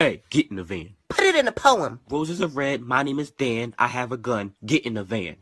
Hey, get in the van. Put it in a poem. Roses are red. My name is Dan. I have a gun. Get in the van.